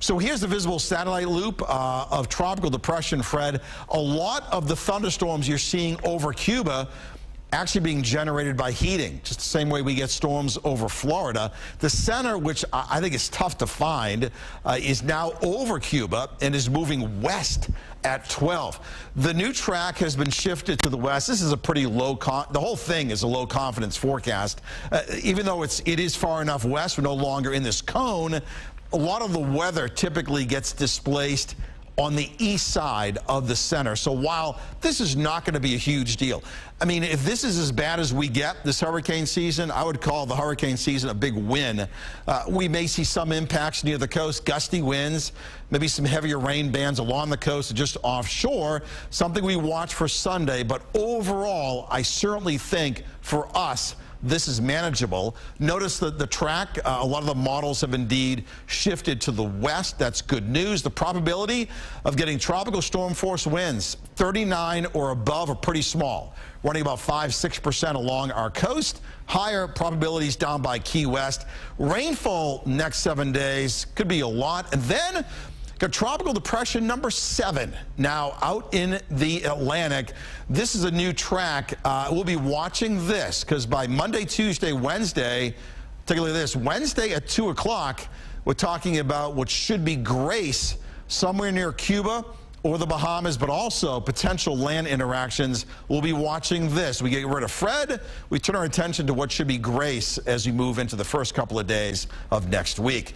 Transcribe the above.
So here's the visible satellite loop uh, of tropical depression, Fred. A lot of the thunderstorms you're seeing over Cuba actually being generated by heating, just the same way we get storms over Florida. The center, which I think is tough to find, uh, is now over Cuba and is moving west at 12. The new track has been shifted to the west. This is a pretty low, the whole thing is a low confidence forecast. Uh, even though it's, it is far enough west, we're no longer in this cone, a lot of the weather typically gets displaced on the east side of the center. So while this is not going to be a huge deal, I mean, if this is as bad as we get this hurricane season, I would call the hurricane season a big win. Uh, we may see some impacts near the coast, gusty winds, maybe some heavier rain bands along the coast, just offshore, something we watch for Sunday. But overall, I certainly think for us, this is manageable. Notice that the track, uh, a lot of the models have indeed shifted to the west. That's good news. The probability of getting tropical storm force winds 39 or above are pretty small, running about 5 6% along our coast. Higher probabilities down by Key West. Rainfall next seven days could be a lot. And then Got tropical depression number seven now out in the Atlantic. This is a new track. Uh, we'll be watching this because by Monday, Tuesday, Wednesday, take a look at this. Wednesday at 2 o'clock, we're talking about what should be Grace somewhere near Cuba or the Bahamas, but also potential land interactions. We'll be watching this. We get rid of Fred. We turn our attention to what should be Grace as we move into the first couple of days of next week.